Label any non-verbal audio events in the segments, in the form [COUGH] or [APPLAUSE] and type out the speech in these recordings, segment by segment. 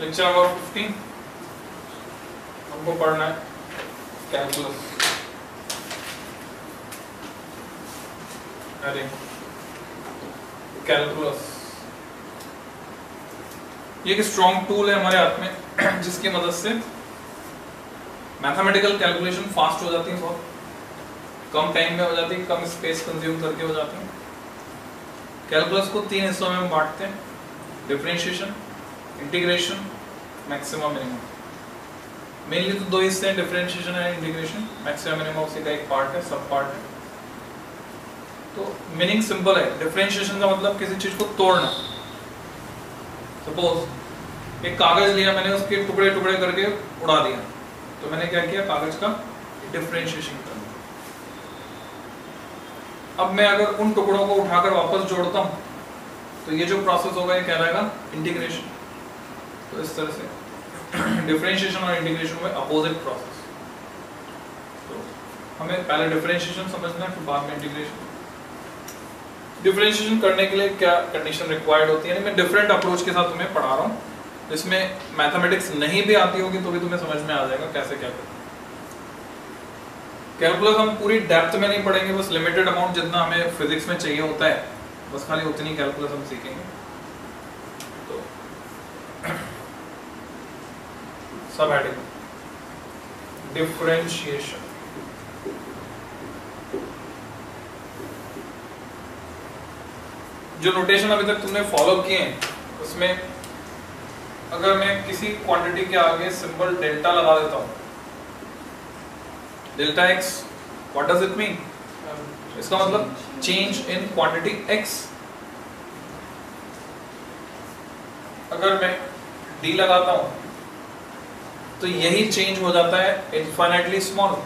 Lecture number fifteen हमको पढ़ना है. कैलकुलस अरे. कैलकुलस ये एक स्ट्रॉन्ग टूल है हमारे हाथ में, [CLEARS THROAT] जिसकी मदद से मैथमेटिकल कैलकुलेशन फास्ट हो जाती है बहुत. कम टाइम में हो जाती है, कम स्पेस कंज्यूम करके हो जाती है. कैलकुलस को तीन हिस्सों में हम बांटते हैं. Differentiation integration maximum minimum mainly तो दो हिस्से हैं differentiation and integration maximum minimum उसी का एक पार्ट है, सब पार्ट है. तो मीनिंग सिंपल है. डिफरेंशिएशन का मतलब किसी चीज़ को तोड़ना. सपोज़ एक कागज़ लिया, मैंने उसके टुकड़े टुकड़े करके उड़ा दिया. तो मैंने क्या किया? कागज़ का डिफरेंशिएशन कर अब मैं अगर उन टुकड़ों को उठाकर वापस जोड़ता हूँ तो ये जो प्रोसेस होगा, ये कहलाएगा इंटीग्रेशन तो इस तरह से [CLEARS THROAT] डिफरेंशिएशन और इंटीग्रेशन में अपोजिट प्रोसेस तो हमें पहले डिफरेंशिएशन समझना है, फिर बाद में इंटीग्रेशन डिफरेंशिएशन करने के लिए क्या कंडीशन रिक्वायर्ड होती है? मैं डिफरेंट अप्रोच के साथ तुम्हें पढ़ा रहा हूँ, जिसमें मैथमेटिक्स नहीं भी आती होगी तो भी तुम्हें समझ में आ जाएगा कैसे क्या करना कैलकुलस हम पूरी डेप्थ में नहीं पढ़ेंगे, बस लिमिटेड अमाउंट जितना हमें फिजिक्स में चाहिए होता है। बस खाली उतनी कैलकुलस हम सीखेंगे तो सब हेडिंग डिफरेंशिएशन जो नोटेशन अभी तक तुमने फॉलो किए हैं, उसमें अगर मैं किसी क्वांटिटी के आगे सिंबल डेल्टा लगा देता हूँ delta X what does it mean इसका मतलब चेंज इन क्वांटिटी एक्स अगर मैं डी लगाता हूँ तो यही चेंज हो जाता है infinitely small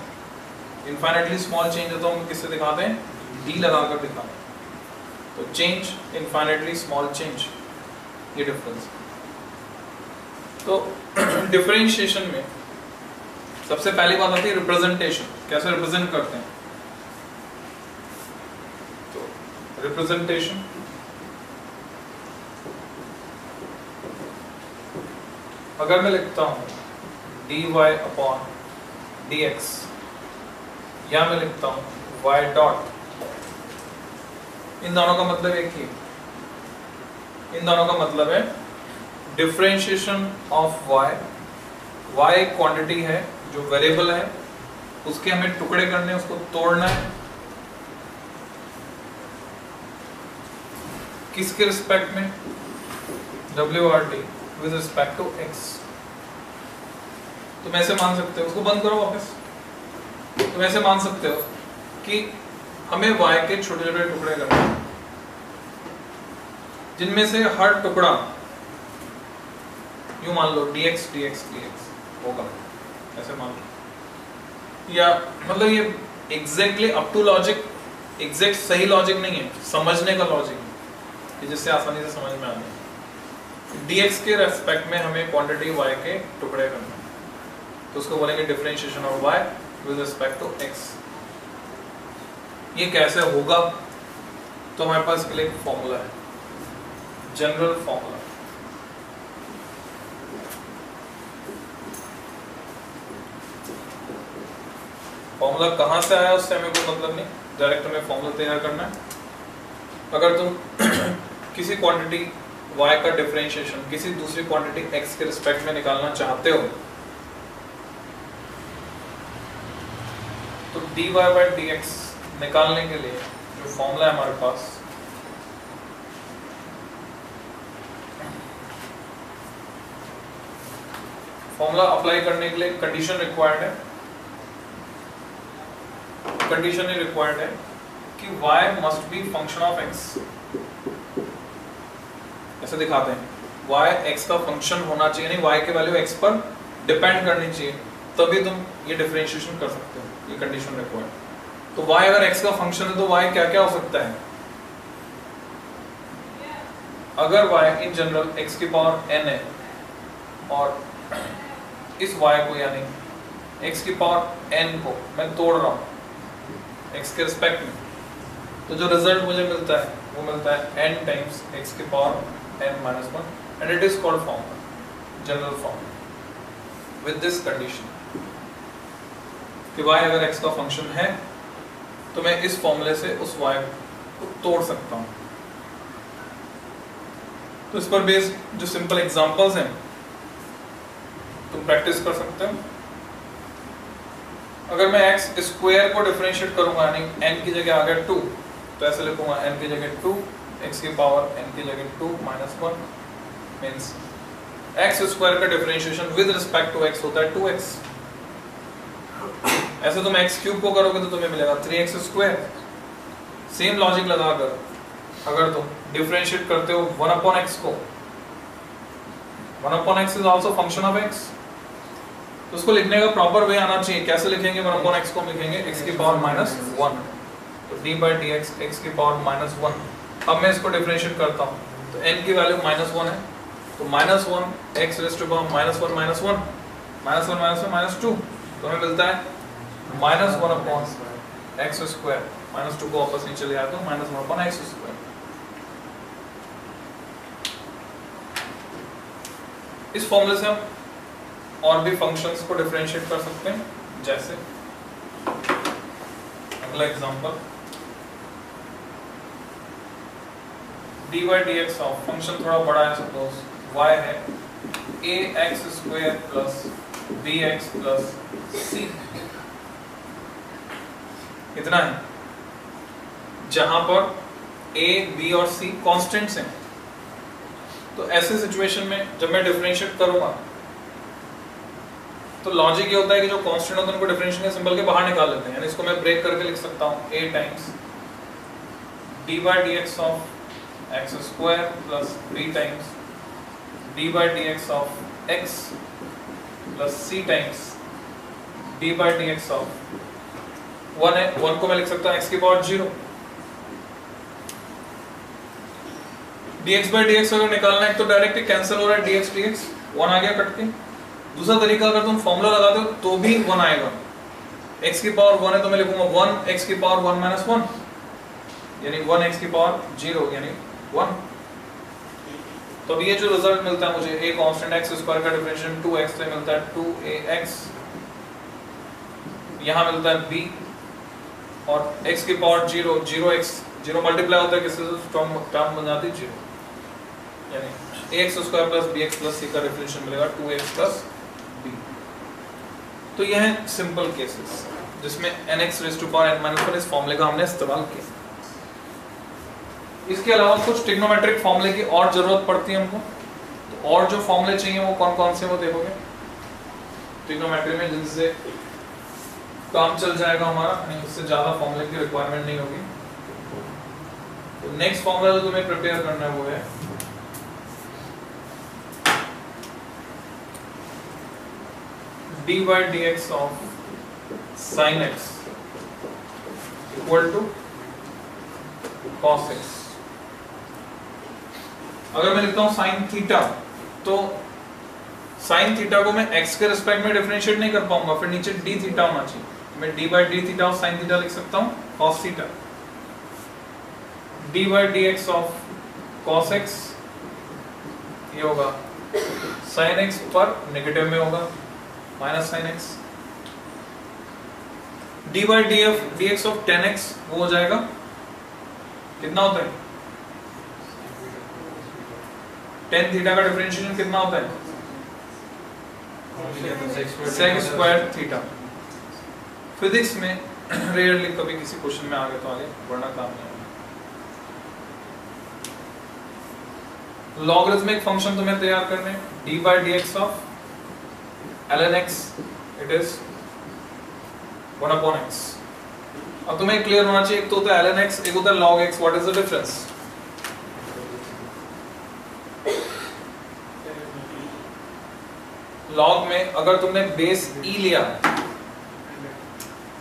infinitely small change होता हूँ किससे दिखाते हैं? डी लगाकर दिखाते हैं। तो चेंज इनफाइनाइटली स्मॉल चेंज ये डिफरेंस तो [CLEARS THROAT] डिफरेंशिएशन में सबसे पहली बात आती है रिप्रेजेंटेशन कैसे रिप्रेजेंट करते हैं? तो रिप्रेजेंटेशन अगर मैं लिखता हूँ dy Y upon D X या मैं लिखता हूँ y डॉट इन दोनों का मतलब एक ही। इन दोनों का मतलब है डिफरेंशिएशन ऑफ़ y. y एक क्वांटिटी है जो वेरिएबल है। उसके हमें टुकड़े करने उसको तोड़ना है। किसके रिस्पेक्ट में? W R T with respect to X तुम ऐसे मान सकते हो, उसको बंद करो वापस। तुम ऐसे मान सकते हो कि हमें y के छोटे छोटे टुकड़े करने जिनमें से हर टुकड़ा, यू मान लो dx dx dx होगा ऐसे मान लो। या मतलब ये exactly up to logic exact सही लॉजिक नहीं है, समझने का लॉजिक है जिससे आसानी से समझ में आ जाए। Dx के रेस्पेक्ट में हमें क्वांटिटी y के टुकड़े करना तो उसको बोलेंगे differentiation of y with respect to x. ये कैसे होगा? तो हमारे पास इसके लिए एक फॉर्मूला है. जनरल फॉर्मूला फॉर्मूला कहाँ से आया उससे हमें कोई मतलब नहीं? डायरेक्ट हमें फॉर्मूला तैयार करना है. अगर तुम [COUGHS] किसी क्वांटिटी y का डिफरेंशिएशन किसी दूसरी क्वांटिटी x के रिस्पेक्ट में निकालना चाहते हो तो dy डी एक्स निकालने के लिए जो फॉर्मूला है हमारे पास फॉर्मूला अप्लाई करने के लिए कंडीशन रिक्वायर्ड है। कंडीशन ये रिक्वायर्ड है कि y must be function of x ऐसे दिखाते हैं। y x का फ़ंक्शन होना चाहिए, नहीं, y के वैल्यू x पर डिपेंड करनी चाहिए, तभी तुम ये डिफरेंशिएशन कर सकते हो। ये कंडीशन रिक्वायर्ड तो y अगर x का फ़ंक्शन है तो y क्या क्या हो सकता है? अगर y इन जनरल x की पावर n है और इस y को यानी x की पावर n को मैं तोड़ रहा हूँ, x के रिस्पेक्ट में तो जो रिज़ल्ट मुझे मिलता है, वो मिलता है n टाइम्स x की power n minus one and it is called formula general form with this condition कि y अगर x का फ़ंक्शन है तो मैं इस फॉर्मूले से उस y को तोड़ सकता हूँ। तो इस पर बेस्ड जो सिंपल एग्जांपल्स हैं तुम प्रैक्टिस कर सकते हो। अगर मैं x स्क्वायर को डिफरेंशिएट करूँगा, यानी n की जगह आ गया 2 तो ऐसे लिखूँगा n की जगह 2 x की पावर n की जगह 2 minus one means x square का differentiation with respect to x होता है 2x ऐसे तुम एक्स क्यूब को करोगे तो तुम्हें मिलेगा 3x स्क्वायर सेम लॉजिक लगाकर अगर तुम डिफरेंशिएट करते हो वन अपॉन एक्स को. 1 upon x is also function of x. तो उसको लिखने का प्रॉपर वे आना चाहिए। कैसे लिखेंगे? 1 अपॉन x को हम लिखेंगे x की पावर माइनस वन तो d by D X X की पावर माइनस वन अब मैं इसको डिफरेंशिएट करता हूँ। तो n की वैल्यू माइनस वन है। तो minus one X raise to power minus one minus one minus one minus one minus two तो हमें मिलता है minus one upon X square, minus two को वापस नीचे ले आया तो minus one upon X square. इस फॉर्मूले से हम और भी फ़ंक्शंस को डिफरेंशिएट कर सकते हैं, जैसे अगला example dy dx of function थोड़ा बड़ा है सपोज़ y है, ax square plus bx plus c इतना है। जहाँ पर a, b और c कांस्टेंट्स हैं। तो ऐसे सिचुएशन में जब मैं डिफरेंशिएट करूँगा तो लॉजिक ये होता है कि जो कांस्टेंट होता है, उनको डिफरेंशिएशन के सिंबल के बाहर निकाल लेते हैं। यानी इसको मैं ब्रेक करके लिख सकता हूँ। A times dy dx of x square plus b times dy dx of x plus c times dy dx of 1 है 1 को मैं लिख सकता हूँ, x की पावर 0 dx by dx अगर निकालना है तो डायरेक्ट कैंसिल हो रहा है, dx dx 1 आ गया कट के। दूसरा तरीका, अगर तुम फॉर्मूला लगाते हो तो भी 1 आएगा। x की पावर 1 है तो मैं लिखूँगा 1 x की पावर 1 माइनस 1 यानी 1 x की पावर 0 यानी 1 तो ये जो रिज़ल्ट मिलता है, मुझे a कांस्टेंट x स्क्वायर का डिफरेंशिएशन 2x से मिलता है 2ax यहाँ मिलता है b और x की पावर 0 0x 0 मल्टीप्लाई होता है, किससे? टर्म टर्म बन जाती है 0 यानी ax square plus bx plus c का डिफरेंशियल मिलेगा 2x प्लस b तो यह है सिंपल केसेस जिसमें nx raise to power n minus 1 इस फॉर्मूले का हमने इस्तेमाल किया। इसके अलावा कुछ ट्रिग्नोमेट्रिक फॉर्मूले की और ज़रूरत पड़ती है हमको। तो और जो फॉर्मूले चाहिए वो कौन कौन से वो देखोगे। ट्रिग्नोमेट्री में जिनसे काम चल जाएगा हमारा उससे ज़्यादा फॉर्मूले की रिक्वायरमेंट नहीं होगी। तो नेक्स्ट फॉर्मूला जो तुम्हें प्रिपेयर करना है वो है। dy dx of sin x equal to cos x अगर मैं लिखता हूँ साइन थीटा तो sin थीटा को मैं एक्स के रिस्पेक्ट में डिफरेंशिएट नहीं कर पाऊँगा, फिर नीचे डी थीटा होना चाहिए। मैं d by d theta of sin theta लिख सकता हूँ cos theta dy dx of cos x ये होगा। Sin x पर नेगेटिव में होगा minus sine X D by D F D X of ten X वो हो जाएगा। कितना होता है? टेन थीटा का डिफरेंशिएशन कितना होता है? सेक स्क्वायर थीटा फिजिक्स में [CLEARS THROAT] रेयरली कभी किसी क्वेश्चन में आगे तो आगे बढ़ना काम नहीं लॉगरिथमिक फ़ंक्शन तुम्हें तैयार करने D by D X of ln x it is 1 upon x अब तुम्हें क्लियर होना चाहिए, एक तो होता है ln x, एक होता है log x what is the difference log में अगर तुमने बेस e लिया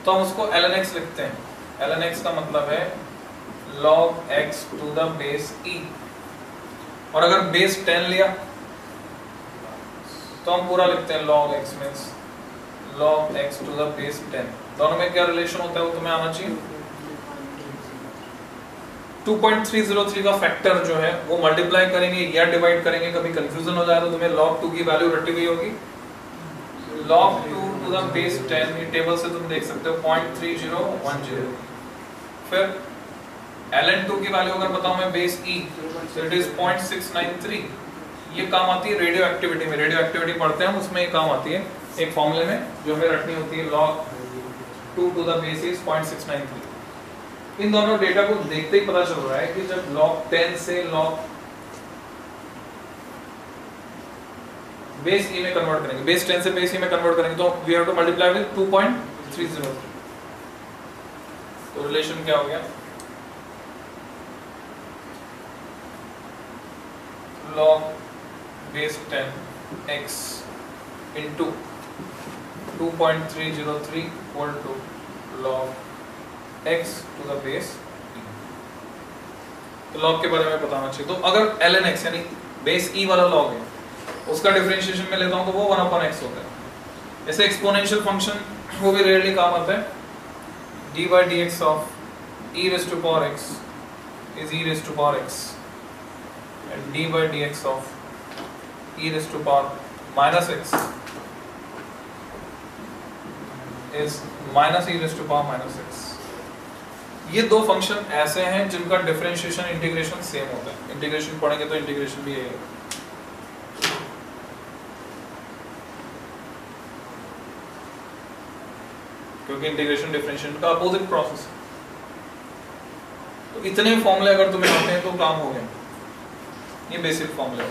तो हम उसको ln x लिखते हैं। ln x का मतलब है log x to the base e और अगर बेस 10 लिया तो हम पूरा लिखते हैं log x means log x to the base 10 दोनों में क्या रिलेशन होता है वो तुम्हें आना चाहिए? 2.303 का फैक्टर जो है, वो मल्टीप्लाई करेंगे या डिवाइड करेंगे, कभी कंफ्यूजन हो जाए तो तुम्हें log 2 की वैल्यू रटी हुई होगी। Log 2 टू द बेस 10 ये टेबल से तुम देख सकते हो 0.3010 फिर ln 2 की वैल्यू अगर बताऊँ मैं base e so it is 0.693 ये काम आती है रेडियो एक्टिविटी में रेडियो एक्टिविटी पढ़ते हैं उसमें ये काम आती है एक फॉर्मूले में, जो हमें रखनी होती है, log 2 to the base is 0.693 इन दोनों डेटा को देखते ही पता चल रहा है कि जब log 10 से log बेस ई में कन्वर्ट करेंगे। बेस 10 से बेस e में कन्वर्ट करेंगे तो we have to multiply with 2.303 तो रिलेशन क्या हो गया? log base 10 x into 2.303 equal log x to the base e. तो log के बारे में बताना चाहिए। तो अगर ln x यानी बेस e वाला लॉग है उसका डिफरेंशिएशन में लेता हूँ तो वो वन अपन एक्स होता है। ऐसे एक्सपोनेंशियल फ़ंक्शन वो भी रेयरली काम आता है। D Y D X of E raise to power X is E raise to power X and D Y D X of E raise to power minus X is minus E raise to power minus X ये दो function ऐसे हैं जिनका differentiation integration same होता है। Integration पढ़ेंगे तो integration भी यही होगा। क्योंकि इंटीग्रेशन डिफरेंशिएशन का अपोजिट प्रोसेस तो इतने फॉर्मूले अगर तुम्हें आते हैं तो काम हो गया। ये बेसिक फॉर्मूले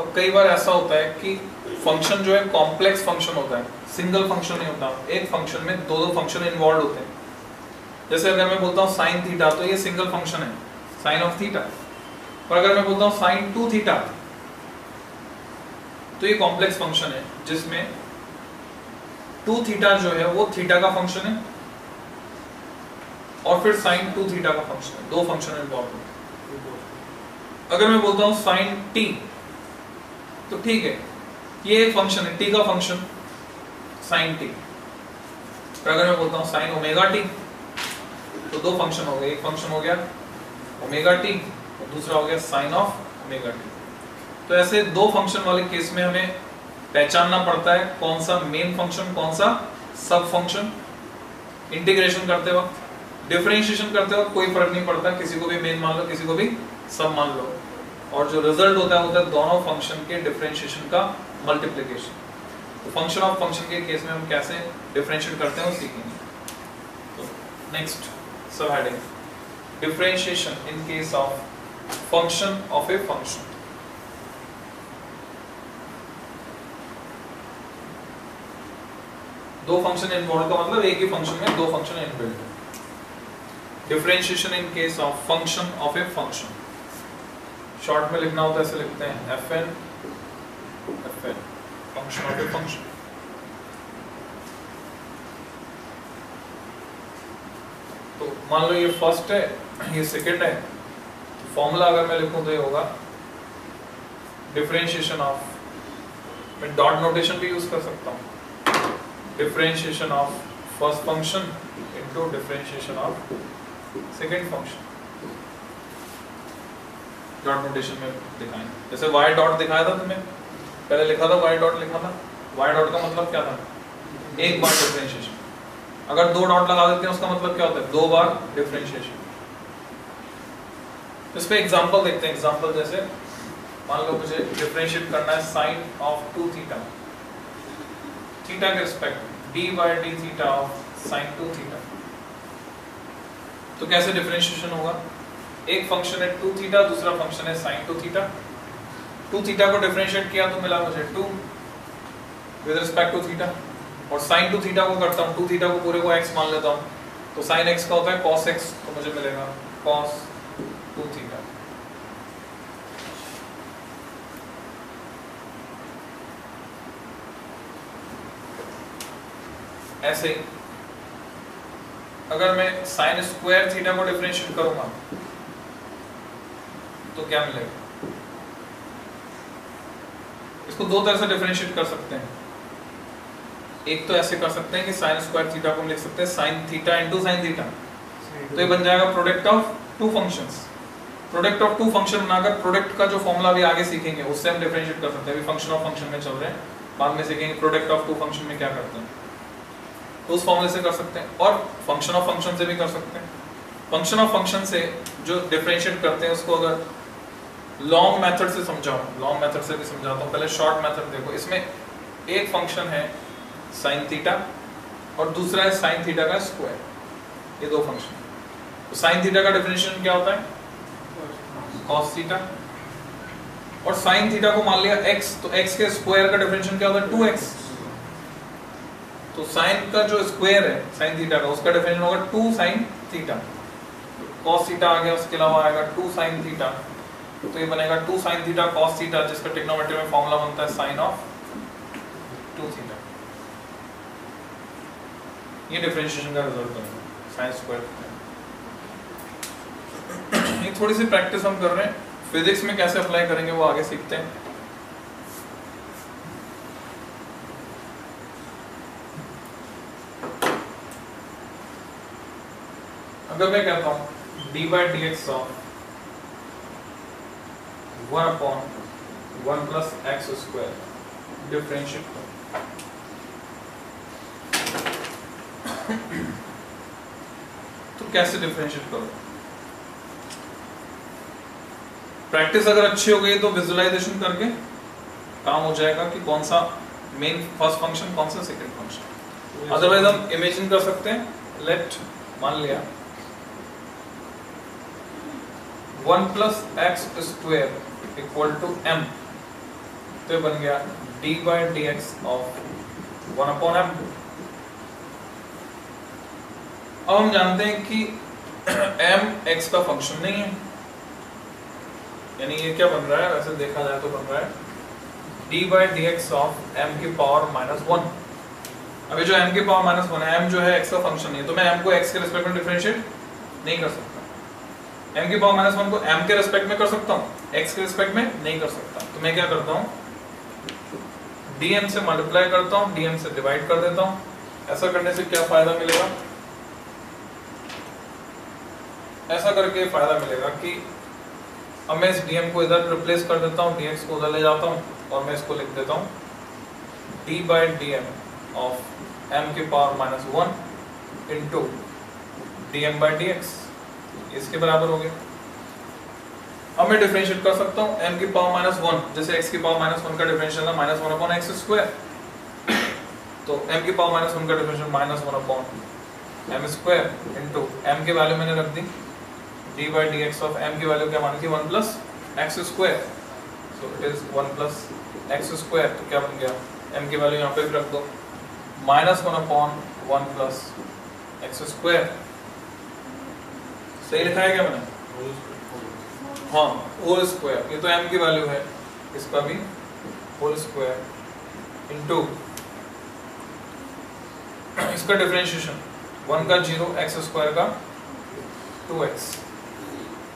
अब कई बार ऐसा होता है कि फ़ंक्शन जो है कॉम्प्लेक्स फ़ंक्शन होता है। सिंगल फ़ंक्शन नहीं होता। एक फ़ंक्शन में दो दो फ़ंक्शन इन्वॉल्व होते हैं। जैसे अगर मैं बोलता हूँ साइन थीटा तो ये सिंगल फ़ंक्शन है। साइन ऑफ़ थीटा और अगर मैं बोलता हूँ साइन टू थीटा तो ये कॉम्प्लेक्स फ़ंक्शन है, जिसमें टू थीटा जो है, वो थीटा का फ़ंक्शन है और फिर साइन टू थीटा का फ़ंक्शन है। दो फ़ंक्शन होते अगर मैं बोलता हूँ साइन टी तो ठीक है, ये एक फ़ंक्शन है टी का फ़ंक्शन साइन टी और अगर मैं बोलता हूँ साइन ओमेगा टी तो दो फ़ंक्शन हो गए। एक फ़ंक्शन हो गया ओमेगा टी और दूसरा हो गया साइन ऑफ़ ओमेगा टी तो ऐसे दो फ़ंक्शन वाले केस में हमें पहचानना पड़ता है कौन सा मेन फ़ंक्शन कौन सा सब फ़ंक्शन इंटीग्रेशन करते वक्त डिफरेंशिएशन करते वक्त कोई फ़र्क नहीं पड़ता, किसी को भी मेन मान लो, किसी को भी सब मान लो। और जो रिज़ल्ट होता है होता है दोनों फ़ंक्शन के डिफरेंशिएशन का मल्टीप्लिकेशन तो फ़ंक्शन ऑफ़ फ़ंक्शन के केस में हम कैसे डिफरेंशिएट करते हैं, वो सीखेंगे। तो next subheading differentiation in case of function of a function दो फ़ंक्शन इन्वॉल्व का मतलब एक ही फ़ंक्शन में दो function inbuilt differentiation in case of function of a function short में लिखना होता है ऐसे लिखते हैं F N F N function of a function तो मान लो ये फ़र्स्ट है, ये सेकंड है। फॉर्मूला अगर मैं लिखूं तो ये होगा। डिफरेंशिएशन ऑफ़ मैं डॉट नोटेशन भी यूज़ कर सकता हूँ। Differentiation of first function into differentiation of second function. Dot notation में दिखाएँ। जैसे y डॉट दिखाया था तुम्हें? पहले लिखा था y डॉट लिखा था। y डॉट का मतलब क्या था? एक बार डिफरेंशिएशन अगर दो डॉट लगा देते हैं, उसका मतलब क्या होता है? दो बार डिफरेंशिएशन इस पे एग्जांपल देखते हैं। एग्जांपल जैसे, मान लो मुझे डिफरेंशिएट करना है sine of two theta theta के respect D by D theta of sine two theta तो कैसे डिफरेंशिएशन होगा? एक फ़ंक्शन है टू थीटा दूसरा फ़ंक्शन है sine two theta two theta को डिफरेंशिएट किया तो मिला मुझे two with respect to theta और साइन टू थीटा को करता हूँ टू थीटा को पूरे को एक्स मान लेता हूँ. तो साइन एक्स का होता है कॉस एक्स तो मुझे मिलेगा कॉस टू थीटा ऐसे अगर मैं साइन स्क्वायर थीटा को डिफरेंशिएट करूँगा तो क्या मिलेगा? इसको दो तरह से डिफरेंशिएट कर सकते हैं। एक तो ऐसे कर सकते हैं कि साइन स्क्वायर थीटा को हम लिख सकते हैं sine theta into sine theta तो ये बन जाएगा product of two functions product of two function बनाकर प्रोडक्ट का जो फॉर्मूला भी आगे सीखेंगे उससे हम डिफरेंशिएट कर सकते हैं। अभी फ़ंक्शन ऑफ़ फ़ंक्शन में चल रहे हैं। बाद में सीखेंगे प्रोडक्ट ऑफ़ टू फ़ंक्शन में क्या करते हैं। उस फॉर्मूले से कर सकते हैं, और फ़ंक्शन ऑफ़ फ़ंक्शन से भी कर सकते हैं। फ़ंक्शन ऑफ़ फ़ंक्शन से जो डिफरेंशिएट करते हैं, उसको अगर लॉन्ग मेथड से समझाऊं लॉन्ग मेथड से भी समझाता हूँ। पहले शॉर्ट मेथड देखो, इसमें एक फ़ंक्शन है साइन थीटा और दूसरा है साइन थीटा का स्क्वायर ये दो फ़ंक्शन तो साइन थीटा का डिफरेंशिएशन क्या होता है? Cos थीटा और साइन थीटा को मान लिया x तो x के स्क्वायर का डिफरेंशिएशन क्या होता है? 2x तो साइन का जो स्क्वायर है साइन थीटा का, उसका डिफरेंशिएशन होगा 2 साइन थीटा cos थीटा आ गया, उसके अलावा आएगा 2 साइन थीटा तो ये बनेगा 2 साइन थीटा cos थीटा जिसका ट्रिग्नोमेट्री में फार्मूला बनता है साइन ऑफ़ 2 थीटा ये डिफरेंशिएशन का रिज़ल्ट बनेगा साइन स्क्वायर ये थोड़ी सी प्रैक्टिस हम कर रहे हैं। फिजिक्स में कैसे अप्लाई करेंगे वो आगे सीखते हैं। अगर मैं कहता हूँ D by D X of one upon one plus X square differentiate तो कैसे डिफरेंशिएट करो? प्रैक्टिस अगर अच्छी हो गई तो विजुअलाइजेशन करके काम हो जाएगा कि कौन सा मेन फ़र्स्ट फ़ंक्शन कौन सा सेकंड फ़ंक्शन अदरवाइज़ हम इमेजिन कर सकते हैं। लेट मान लिया। One plus X square equal to M तो बन गया D by D X of one upon M. अब हम जानते हैं कि m x का फ़ंक्शन नहीं है। यानी ये क्या बन रहा है? वैसे देखा जाए तो बन रहा है। D by D X of M की पावर माइनस वन। अभी जो एम की पावर माइनस वन है m जो है एक्स का फ़ंक्शन नहीं है तो मैं m को x के रिस्पेक्ट में डिफरेंशिएट नहीं कर सकता। M की पावर माइनस वन को m के रेस्पेक्ट में कर सकता हूँ, x के रिस्पेक्ट में नहीं कर सकता। तो मैं क्या करता हूँ? Dm से मल्टीप्लाई करता हूँ dm से डिवाइड कर देता हूँ। ऐसा करने से क्या फ़ायदा मिलेगा? ऐसा करके फ़ायदा मिलेगा कि अब मैं इस डीएम को इधर रिप्लेस कर देता हूँ डीएक्स को उधर ले जाता हूँ और मैं इसको लिख देता हूँ। D by D M of M के power minus one into D M by D X इसके बराबर हो गया। अब मैं डिफरेंशिएट कर सकता हूँ m की पावर माइनस वन जैसे x की पावर माइनस वन का डिफरेंशियल है minus one upon x square तो m की पावर माइनस वन का differential minus one upon m square into m की वैल्यू मैंने रख दी। D by d x of m की वैल्यू क्या मानी थी? One plus x square so it is one plus x square तो क्या बन गया? एम की वैल्यू यहाँ पे भी रख दो। Minus one upon one plus x square सही लिखा है क्या मैंने हाँ होल स्क्वायर ये तो एम की वैल्यू है। [COUGHS] इसका भी होल स्क्वायर इनटू इसका डिफरेंशिएशन वन का ज़ीरो एक्स स्क्वायर का टू एक्स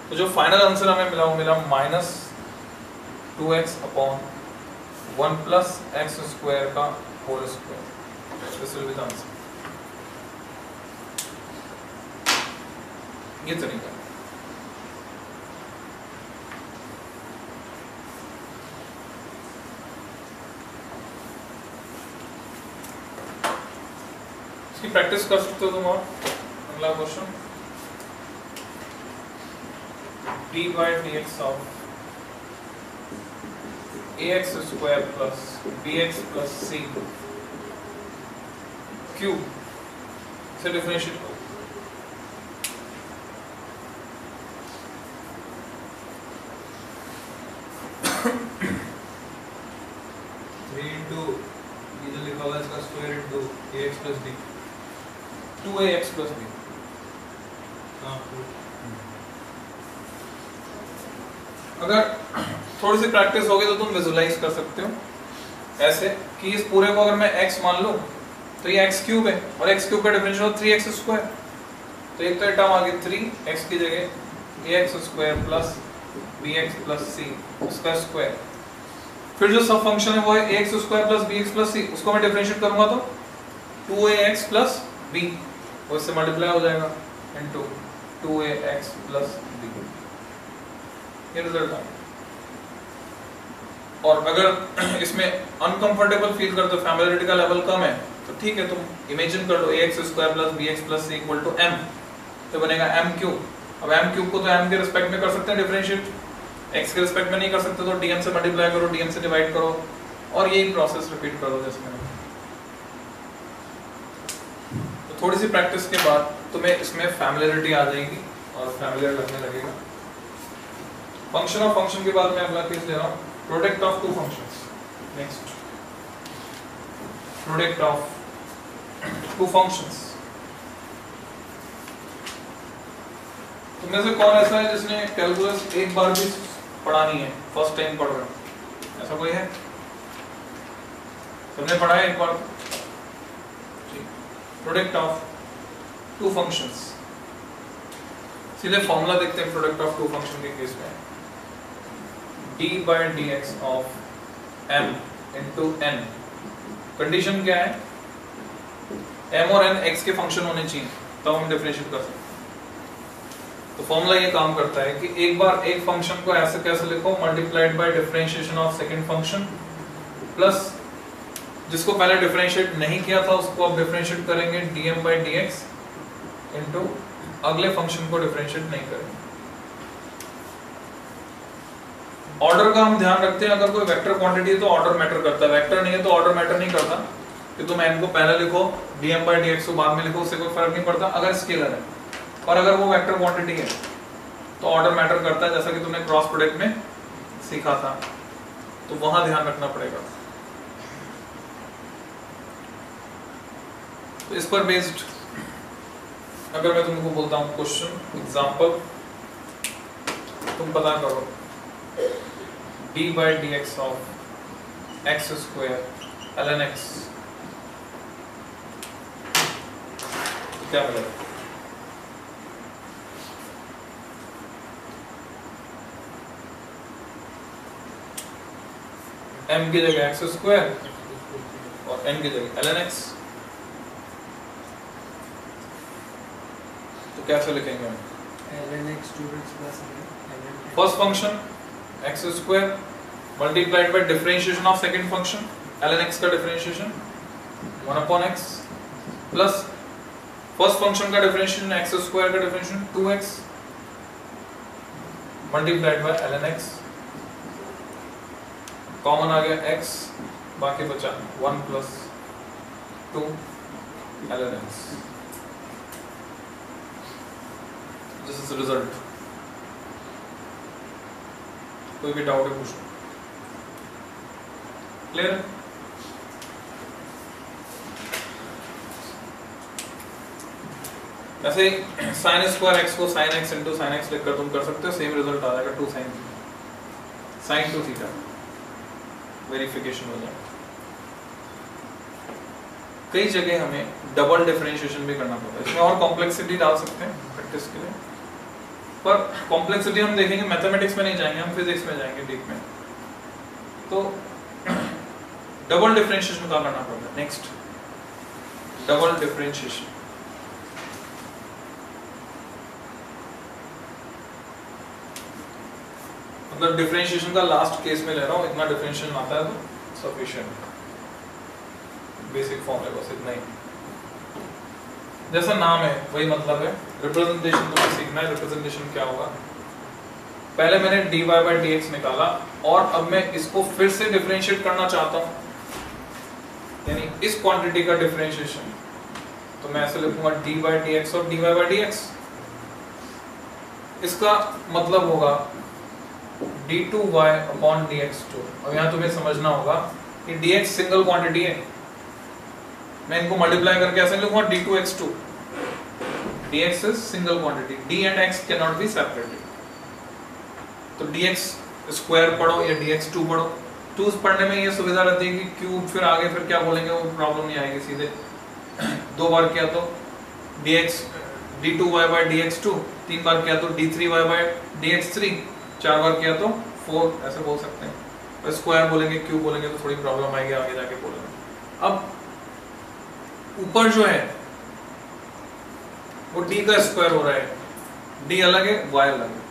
तो जो फाइनल आंसर हमें मिला, वो मिला minus two x upon one plus x square का whole square this will be the answer ये तरीका। इसकी प्रैक्टिस कर सकते हो तुम और, अगला question d by d x of a x square plus b x plus c cube से डिफरेंशिएट करो थ्री इंटू इधर लिखा हुआ है इसका square into a x plus b two a x plus b अगर थोड़ी सी प्रैक्टिस होगी तो तुम विजुलाइज कर सकते हो। ऐसे कि इस पूरे को अगर मैं x मान लूँ तो ये x क्यूब है और x क्यूब का डिफरेंशियल थ्री एक्स स्क्वायर तो एक तो टर्म आ गई थ्री एक्स की जगह a x square plus b x plus c उसका स्क्वायर फिर जो सब फ़ंक्शन है वो है a x square plus b x plus c उसको मैं डिफरेंशिएट करूँगा तो two a x plus b वो इससे मल्टीप्लाई हो जाएगा into two a x plus b ये रिज़ल्ट आ और अगर [CLEARS THROAT] इसमें अनकंफर्टेबल फील करते हो फैमिलिटी का लेवल कम है तो ठीक है, तुम इमेजिन कर लो a x square plus b x plus c equal to m तो बनेगा एम क्यूब अब एम क्यूब को तो एम के रिस्पेक्ट में कर सकते हैं डिफरेंशिएट एक्स के रिस्पेक्ट में नहीं कर सकते तो डीएम से मल्टीप्लाई करो डीएम से डिवाइड करो और यही प्रोसेस रिपीट करो जैसे मैंने तो थोड़ी सी प्रैक्टिस के बाद तुम्हें इसमें फैमिलियरिटी आ जाएगी और फैमिलियर लगने लगेगा। फ़ंक्शन ऑफ़ फ़ंक्शन के बाद मैं अगला केस ले रहा हूँ। Product of two functions next product of two functions तुम में से कौन ऐसा है जिसने कैलकुलस एक बार भी पढ़ा नहीं है? फ़र्स्ट टाइम पढ़ रहे हो। ऐसा कोई है? तुमने पढ़ा है एक बार? प्रोडक्ट ऑफ़ टू फ़ंक्शंस सीधे फॉर्मूला देखते हैं प्रोडक्ट ऑफ़ टू फ़ंक्शन के केस में। D by d x of m into n condition क्या है? एम और एन एक्स के फ़ंक्शन होने चाहिए, तब हम डिफरेंशिएट कर सकते तो फॉर्मूला ये काम करता है कि एक बार एक फ़ंक्शन को ऐसे कैसे लिखो multiplied by differentiation of second function plus जिसको पहले डिफरेंशिएट नहीं किया था, उसको अब डिफरेंशिएट करेंगे dm by dx इनटू अगले फ़ंक्शन को डिफरेंशिएट नहीं करेंगे। ऑर्डर का हम ध्यान रखते हैं, अगर कोई वेक्टर क्वांटिटी है तो ऑर्डर मैटर करता है। वेक्टर नहीं है तो ऑर्डर मैटर नहीं करता। कि तुम n को पहले लिखो, dm by dx को बाद में लिखो, उससे कोई फ़र्क नहीं पड़ता, अगर स्केलर है। और अगर वो वेक्टर क्वांटिटी है तो ऑर्डर मैटर करता है, जैसा कि तुमने क्रॉस प्रोडक्ट में सीखा था। तो वहाँ ध्यान रखना पड़ेगा। इस पर बेस्ड अगर मैं तुमको बोलता हूँ क्वेश्चन एग्ज़ाम्पल तुम पता करो। d by dx of x square ln x तो क्या मिलेगा? m की जगह x स्क्वायर और n की जगह ln x कैसे लिखेंगे first function x square multiplied by differentiation of second function ln x का differentiation 1 upon x plus first function का डिफरेंशिएशन x स्क्वायर का differentiation 2x multiplied by ln x common आ गया x बाकी बचा 1 plus 2 ln x. This is result कोई भी doubt है, पूछो क्लियर ऐसे साइन स्क्वायर एक्स को sine x into sine x लिखकर तुम कर सकते हो सेम रिज़ल्ट आ जाएगा two sine sine two theta verification हो जाएगा। कई जगह हमें डबल डिफरेंशिएशन भी करना पड़ता है। इसमें और कॉम्प्लेक्सिटी डाल सकते हैं प्रैक्टिस के लिए। पर कॉम्प्लेक्सिटी हम देखेंगे मैथमेटिक्स में नहीं जाएँगे, हम फिजिक्स में जाएँगे डीप में। तो [CLEARS THROAT] डबल डिफरेंशिएशन का करना पड़ता है। नेक्स्ट डबल डिफरेंशिएशन मतलब डिफरेंशिएशन का लास्ट केस में ले रहा हूँ, इतना डिफरेंशिएशन आता है तो सफिशिएंट बेसिक फॉर्म है बस इतना ही। जैसा नाम है, वही मतलब है। रिप्रेजेंटेशन तुम्हें सीखना है रिप्रेजेंटेशन क्या होगा? पहले मैंने dy by dx निकाला और अब मैं इसको फिर से डिफरेंशिएट करना चाहता हूँ। यानी इस क्वांटिटी का डिफरेंशिएशन तो मैं ऐसे लिखूँगा dy by dx और dy by dx इसका मतलब होगा d2y upon dx2 अब यहाँ तुम्हें समझना होगा कि dx सिंगल क्वांटिटी है। मैं इनको मल्टीप्लाई करके ऐसे लिखूँगा d2x2 dx is single quantity. D and x cannot be separated. तो dx स्क्वायर पढ़ो या dx dx2 पढ़ो। टू पढ़ने में ये सुविधा रहती है कि क्यूब फिर आगे फिर क्या बोलेंगे वो प्रॉब्लम नहीं आएगी सीधे। दो बार किया तो dx d2y by dx2 तीन बार किया तो d3y by dx3 चार बार किया तो फोर ऐसे बोल सकते हैं। स्क्वायर बोलेंगे क्यूब बोलेंगे तो थोड़ी प्रॉब्लम आएगी, आगे जाके बोलेंगे। अब ऊपर जो है वो डी का स्क्वायर हो रहा है। डी अलग है वाई अलग है।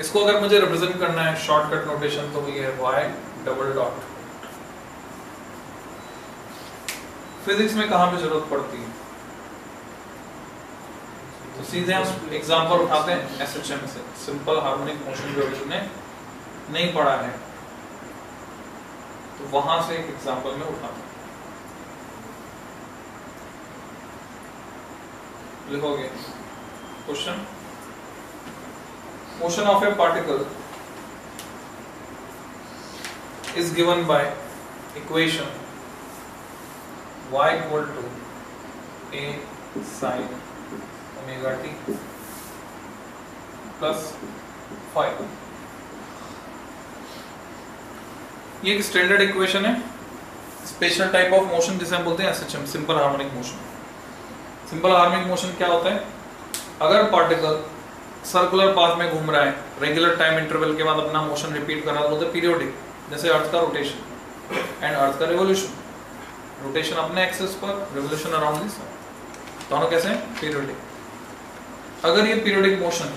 इसको अगर मुझे रिप्रेजेंट करना है शॉर्टकट नोटेशन तो ये है वाई डबल डॉट फिजिक्स में कहाँ पे ज़रूरत पड़ती है? तो सीधे हम एग्जांपल उठाते हैं एसएचएम से। सिंपल हार्मोनिक मोशन जो हमने नहीं पढ़ा है तो वहाँ से एक एग्जांपल में उठाते हैं। लिखोगे? Question motion of a particle is given by equation y equal to a sin omega t plus five ये एक स्टैंडर्ड इक्वेशन है। स्पेशल टाइप ऑफ़ मोशन जिसे हम बोलते हैं SHM simple harmonic motion simple harmonic motion क्या होता है? अगर पार्टिकल सर्कुलर पाथ में घूम रहा है रेगुलर टाइम इंटरवल के बाद अपना मोशन रिपीट कर रहा है पीरियोडिक जैसे अर्थ का रोटेशन एंड अर्थ का रिवोल्यूशन रोटेशन अपने एक्सेस पर रिवोल्यूशन अराउंड दिस दोनों कैसे हैं? पीरियोडिक अगर ये periodic motion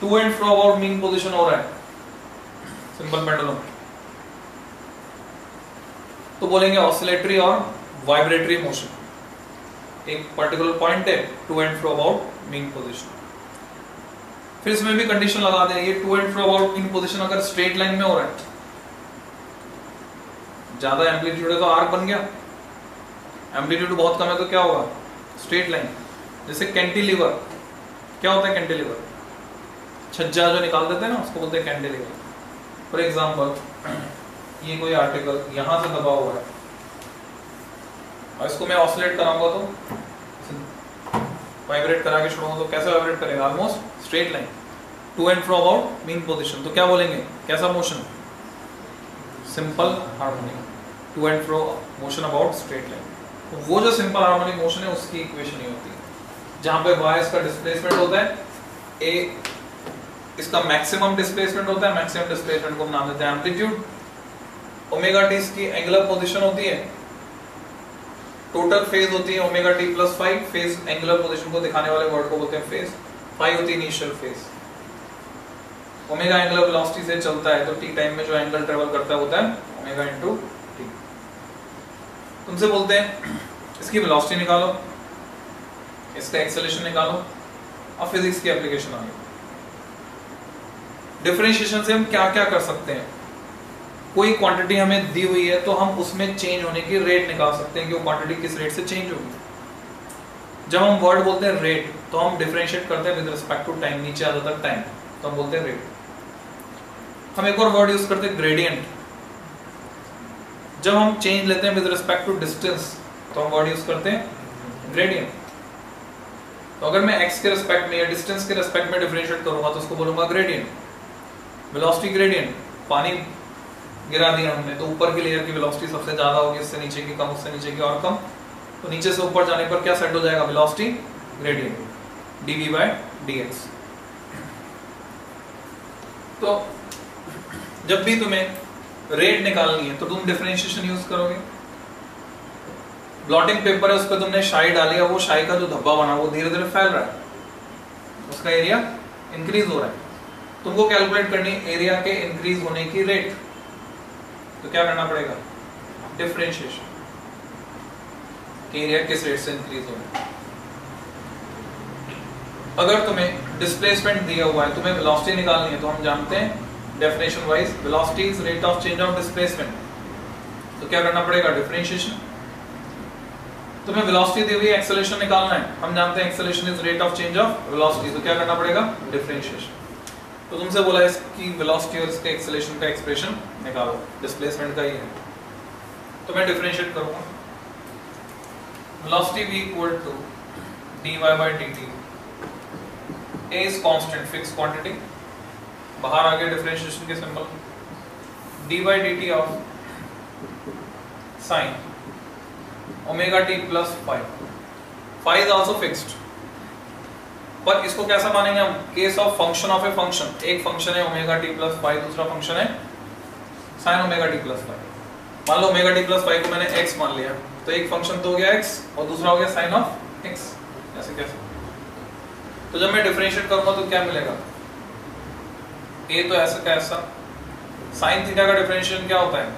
to and fro about mean position हो रहा है सिंपल पेंडुलम तो बोलेंगे ऑसिलेटरी और वाइब्रेटरी मोशन एक पर्टिकुलर पॉइंट है to and fro about mean position फिर इसमें भी कंडीशन लगा दें, ये to and fro about in position अगर स्ट्रेट लाइन में हो रहा है, ज़्यादा एम्पलीट्यूड है तो आर्क बन गया। एम्पलीट्यूड बहुत कम है तो क्या होगा? स्ट्रेट लाइन जैसे कैंटिलीवर क्या होता है कैंटिलीवर छज्जा जो निकाल देते हैं ना, उसको बोलते हैं कैंटिलीवर फॉर एग्ज़ाम्पल ये कोई आर्टिकल यहाँ से दबा हुआ है। और इसको मैं ऑसिलेट कराऊँगा तो वाइब्रेट करा के छोड़ूँगा तो कैसे वाइब्रेट करेगा? Almost straight line to and fro about mean position तो क्या बोलेंगे? कैसा motion simple harmonic to and fro motion about straight line तो वो जो सिंपल हार्मोनिक मोशन है, उसकी इक्वेशन ही होती। है जहाँ पे y इसका डिस्प्लेसमेंट होता है, a इसका मैक्सिमम डिस्प्लेसमेंट होता है मैक्सिमम डिस्प्लेसमेंट को नाम देते हैं एम्पलीट्यूड ओमेगा टी इसकी एंगुलर पोजीशन होती है टोटल फ़ेज़ होती है omega t plus five phase angular position को दिखाने वाले वर्ड को बोलते हैं फ़ेज़ फाइव होती है initial phase omega angular velocity से चलता है तो टी टाइम में जो एंगल ट्रेवल करता होता है ओमेगा इनटू टी तुमसे बोलते हैं, इसकी वेलोसिटी निकालो, इसका एक्सेलेरेशन निकालो अब फिजिक्स की एप्लीकेशन आ गई डिफरेंशिएशन से हम क्या क्या कर सकते हैं? कोई क्वांटिटी हमें दी हुई है तो हम उसमें चेंज होने की रेट निकाल सकते हैं कि वो क्वांटिटी किस रेट से चेंज होगी। जब हम वर्ड बोलते हैं रेट तो हम डिफ्रेंशिएट करते हैं विद रिस्पेक्ट टू टाइम नीचे आ जाता है टाइम तो हम बोलते हैं रेट हम एक और वर्ड यूज़ करते हैं ग्रेडियंट जब हम चेंज लेते हैं विद रिस्पेक्ट टू डिस्टेंस तो हम वर्ड यूज़ करते हैं ग्रेडियंट तो अगर मैं x के रिस्पेक्ट में या डिस्टेंस के रिस्पेक्ट में डिफरेंशिएट करूँगा तो उसको बोलूँगा ग्रेडियंट वेलोसिटी ग्रेडियंट पानी गिरा दिया हमने। तो ऊपर की लेयर की वेलोसिटी सबसे ज़्यादा होगी इससे नीचे की कम, उससे नीचे की और कम। तो नीचे से ऊपर जाने पर क्या सेट हो जाएगा? Velocity gradient dv by dx तो जब भी तुम्हें रेट निकालनी है तो तुम डिफरेंशिएशन यूज़ करोगे। ब्लॉटिंग पेपर है, उस पर तुमने शाई डाली है, वो शाई का जो धब्बा बना, वो धीरे धीरे फैल रहा है। उसका एरिया इंक्रीज हो रहा है। तुमको कैलकुलेट करनी एरिया के इंक्रीज होने की रेट तो क्या करना पड़ेगा? डिफरेंशिएशन एरिया किस रेट से इंक्रीज हो रहा है? अगर तुम्हें डिस्प्लेसमेंट दिया हुआ है, तुम्हें वेलोसिटी निकालनी है तो हम जानते हैं definition wise velocity is rate of change of displacement तो क्या करना पड़ेगा? डिफरेंशिएशन तुम्हें वेलोसिटी दी हुई एक्सेलरेशन निकालना है. हम जानते हैं acceleration is rate of change of velocity तो क्या करना पड़ेगा? डिफरेंशिएशन तो तुमसे बोला इसकी वेलोसिटी और इसके एक्सेलरेशन का एक्सप्रेशन निकालो डिस्प्लेसमेंट का ही है। तो मैं डिफरेंशिएट करूँगा। Velocity v equal to dy by dt a is constant, fixed quantity बाहर आ गया डिफरेंशिएशन के symbol dy by dt of sin omega t plus phi phi is also fixed पर इसको कैसा मानेंगे हम? Case of function of a function एक फ़ंक्शन है ओमेगा टी प्लस फाइव दूसरा फ़ंक्शन है sine omega t plus five मान लो ओमेगा टी प्लस फाइव को मैंने एक्स मान लिया। तो एक फ़ंक्शन तो हो गया एक्स और दूसरा हो गया साइन ऑफ़ एक्स ऐसे कैसे? तो जब मैं डिफरेंशिएट करूँगा तो क्या मिलेगा? ए तो ऐसा का ऐसा। साइन थीटा का डिफरेंशिएशन क्या होता है?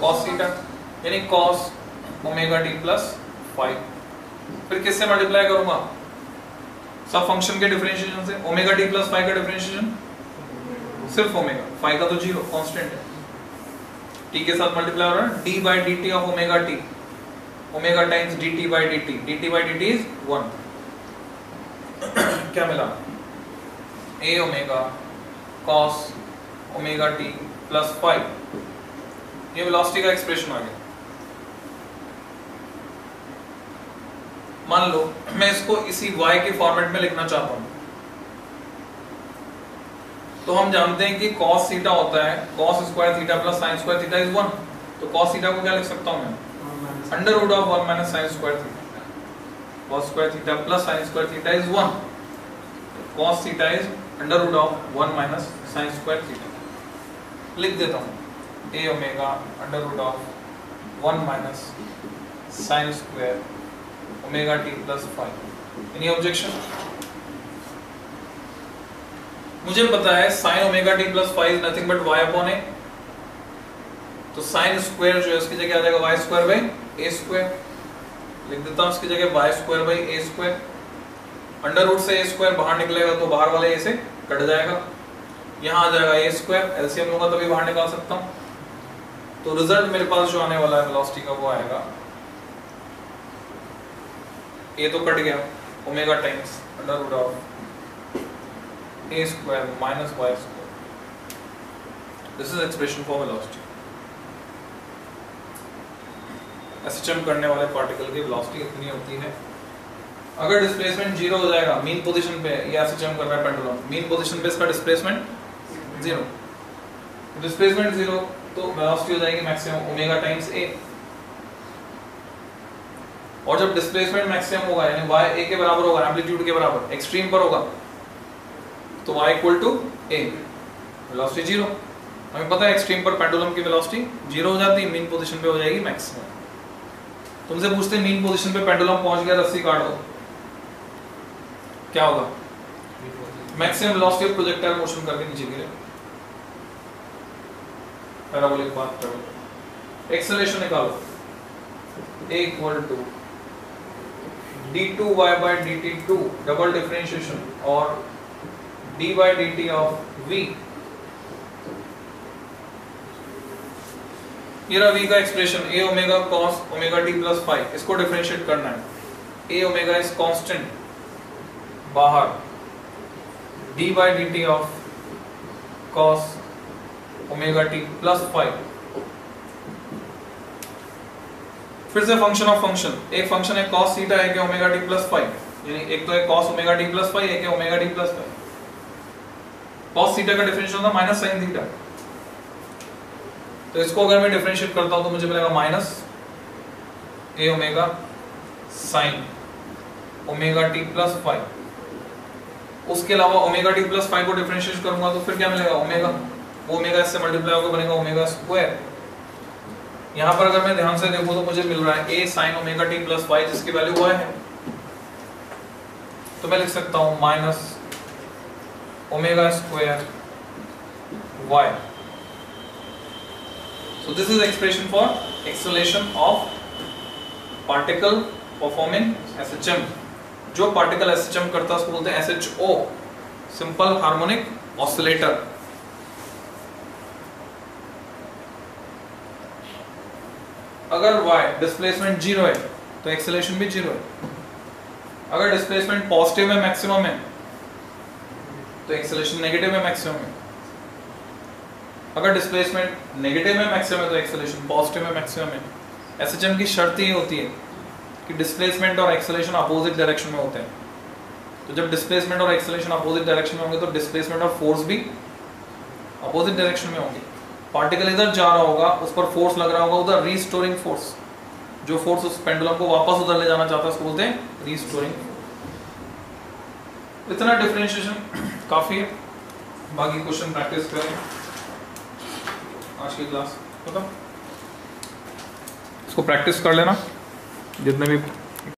कॉस थीटा यानी cos omega t plus five फिर किससे मल्टीप्लाई करूँगा? सब फ़ंक्शन के डिफरेंशिएशन से ओमेगा टी प्लस फाइव का डिफरेंशिएशन सिर्फ़ ओमेगा फाइव का तो ज़ीरो कांस्टेंट है। टी के साथ मल्टीप्लाई हो रहा है d by d t of omega t omega times d t by d t d t by d t is one क्या मिला? A omega cos omega t plus five ये velocity का expression आ गया। मान लो मैं इसको इसी y के फॉर्मेट में लिखना चाहता हूँ। तो हम जानते हैं कि cos थीटा होता है cos square theta plus sin square theta is 1 तो cos थीटा को क्या लिख सकता हूँ मैं? Under root of 1 minus sin square theta cos square theta plus sin square theta is 1 cos theta is under root of 1 minus sin square theta लिख देता हूँ। A omega under root of 1 minus sin square omega t plus 5 any objection? मुझे पता है omega t plus 5 is nothing but y upon a. तो sin square जो है उसकी जगह आ जाएगा y square by a square लिख देता हूँ उसकी जगह y square by a square under root से a स्क्वायर बाहर निकलेगा तो बाहर वाले a से कट जाएगा. यहाँ आ जाएगा a स्क्वायर एलसीएम लूँगा तभी बाहर निकाल सकता हूँ. तो रिज़ल्ट मेरे पास जो आने वाला है वेलोसिटी का वो आएगा. ए तो कट गया omega times under root of a square minus y square this is expression for velocity SHM करने वाले पार्टिकल की वेलोसिटी कितनी होती है। अगर डिस्प्लेसमेंट ज़ीरो हो जाएगा मीन पोजीशन पे ये एसएचएम कर रहा है पेंडुलम मीन पोजीशन पे इसका डिस्प्लेसमेंट ज़ीरो डिस्प्लेसमेंट ज़ीरो तो वेलोसिटी हो जाएगी मैक्सिमम ओमेगा टाइम्स ए और जब डिस्प्लेसमेंट मैक्सिमम होगा, यानी y a के बराबर होगा एम्पलीट्यूड के बराबर एक्सट्रीम पर होगा तो y equal to a velocity zero हमें पता है एक्सट्रीम पर पेंडुलम की वेलोसिटी ज़ीरो हो जाती है मीन पोजीशन पे हो जाएगी मैक्सिमम तुमसे पूछते मीन पोजीशन पे पेंडुलम पहुँच गया रस्सी काट दो। क्या होगा? Maximum velocity of projectile motion करके नीचे गिरे। पैराबोलिक पाथ ट्रेवल एक्सेलरेशन निकालो। A equal to d2 y by dt2 double differentiation, or d by dt of v. ये रहा v का expression a omega cos omega t plus five इसको differentiate करना है. A ओमेगा इज़ कांस्टेंट बाहर. By dt of cos omega t plus five फिर से function of function एक फ़ंक्शन है cos थीटा है कि ओमेगा t प्लस फाइव यानी एक तो है cos omega t plus five एक है omega t plus five cos theta का डिफरेंशियल होता है माइनस sin थीटा तो इसको अगर मैं डिफरेंशिएट करता हूँ तो मुझे मिलेगा minus a omega sin omega t plus five उसके अलावा ओमेगा t प्लस फाइव को डिफरेंशिएट करूँगा तो फिर क्या मिलेगा? ओमेगा ओमेगा इससे मल्टीप्लाई होकर बनेगा ओमेगा स्क्वायर यहाँ पर अगर मैं ध्यान से देखूँ तो मुझे मिल रहा है a sine omega t plus y जिसकी वैल्यू वाई है। तो मैं लिख सकता हूँ minus omega square y so this is expression for acceleration of particle performing SHM जो पार्टिकल एसएचएम करता है, उसको बोलते हैं एसएचओ सिंपल हार्मोनिक ऑसिलेटर अगर y डिस्प्लेसमेंट ज़ीरो है तो एक्सेलेरेशन भी ज़ीरो है। अगर डिस्प्लेसमेंट पॉजिटिव में मैक्सिमम है तो एक्सेलेरेशन नेगेटिव है मैक्सिमम है। अगर डिस्प्लेसमेंट नेगेटिव है मैक्सिमम है तो एक्सेलेरेशन पॉजिटिव में मैक्सिमम है। एसएचएम की शर्त ये होती है कि डिस्प्लेसमेंट और एक्सेलेशन अपोजिट डायरेक्शन में होते हैं। तो जब डिस्प्लेसमेंट और एक्सेलेरेशन अपोजिट डायरेक्शन में होंगे तो डिस्प्लेसमेंट और फोर्स भी अपोजिट डायरेक्शन में होंगे। पार्टिकल इधर जा रहा होगा, उस पर फोर्स लग रहा होगा, उधर रीस्टोरिंग फोर्स जो फोर्स उस पेंडुलम को वापस उधर ले जाना चाहता है, उसको बोलते हैं रीस्टोरिंग इतना डिफरेंशिएशन काफ़ी है। बाकी क्वेश्चन प्रैक्टिस करें। आज की क्लास पता इसको प्रैक्टिस कर लेना, जितने भी